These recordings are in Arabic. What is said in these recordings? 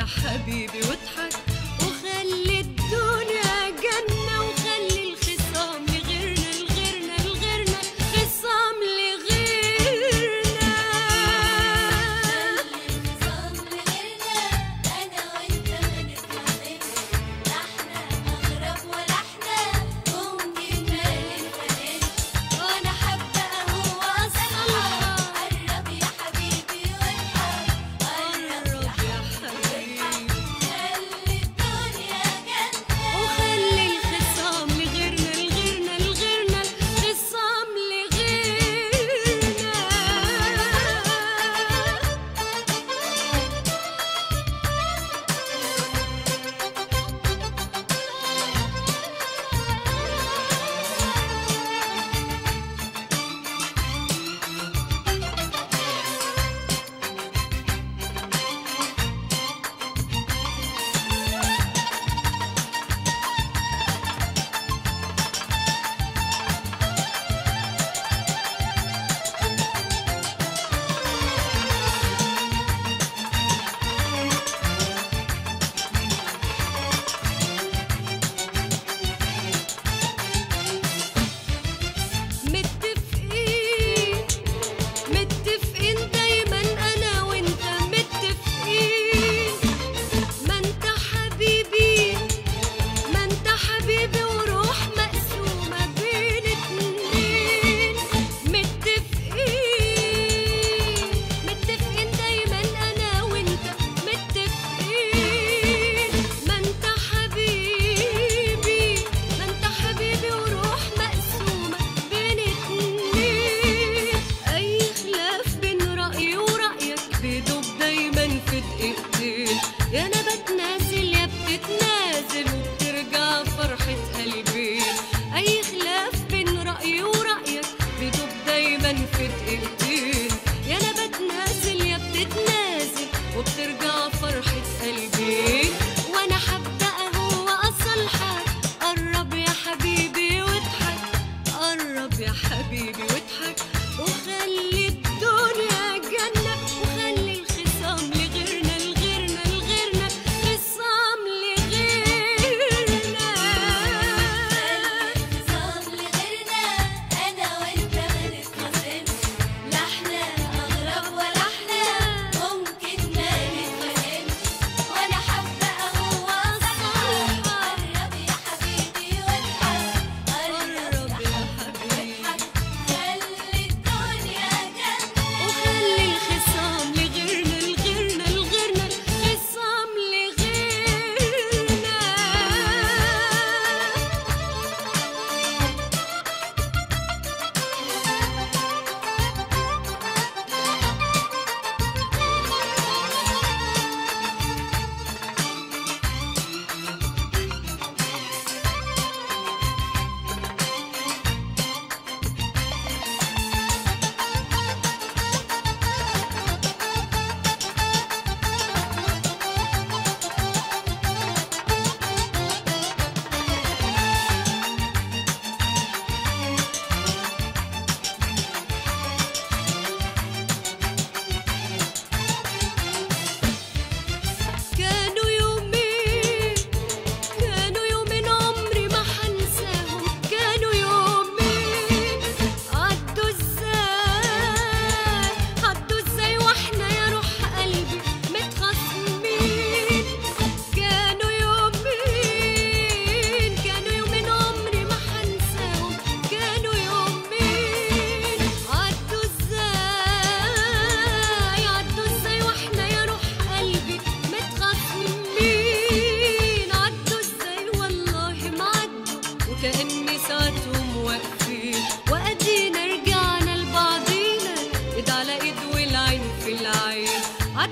يا حبيبي واضحك.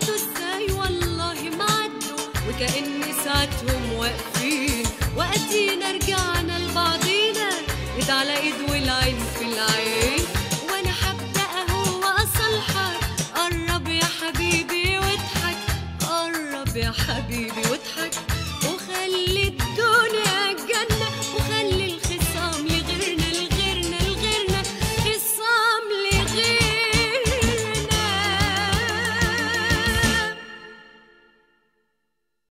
عدوا إزاي والله ما عدوا وكأن ساعتهم واقفين. وقتينا رجعنا لبعضينا ايد على ايد والعين في العين.